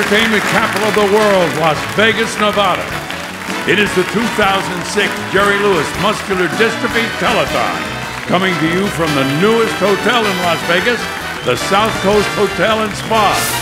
entertainment capital of the world, Las Vegas, Nevada. It is the 2006 Jerry Lewis Muscular Dystrophy Telethon, coming to you from the newest hotel in Las Vegas, the South Coast Hotel and Spa.